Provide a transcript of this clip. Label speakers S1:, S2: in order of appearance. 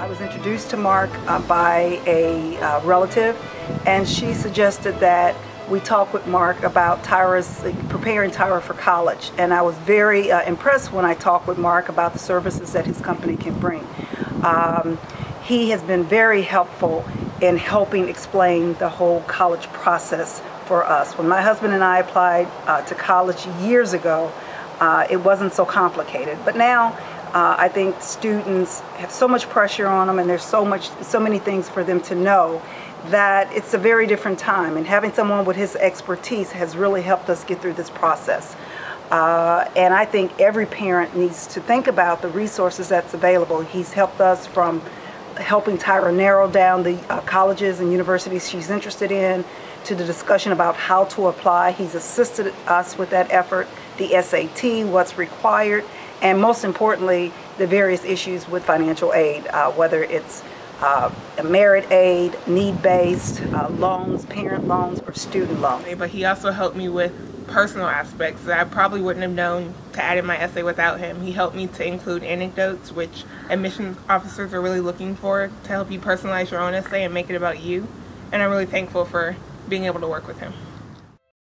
S1: I was introduced to Mark uh, by a uh, relative, and she suggested that we talk with Mark about Tyra's preparing Tyra for college. And I was very uh, impressed when I talked with Mark about the services that his company can bring. Um, he has been very helpful in helping explain the whole college process for us. When my husband and I applied uh, to college years ago, uh, it wasn't so complicated. But now uh, I think students have so much pressure on them and there's so much, so many things for them to know that it's a very different time and having someone with his expertise has really helped us get through this process. Uh, and I think every parent needs to think about the resources that's available. He's helped us from helping Tyra narrow down the uh, colleges and universities she's interested in to the discussion about how to apply. He's assisted us with that effort, the SAT, what's required, and most importantly, the various issues with financial aid, uh, whether it's uh, merit aid, need-based uh, loans, parent loans, or student loans.
S2: But he also helped me with personal aspects that I probably wouldn't have known to add in my essay without him. He helped me to include anecdotes, which admissions officers are really looking for to help you personalize your own essay and make it about you. And I'm really thankful for being able to work with him.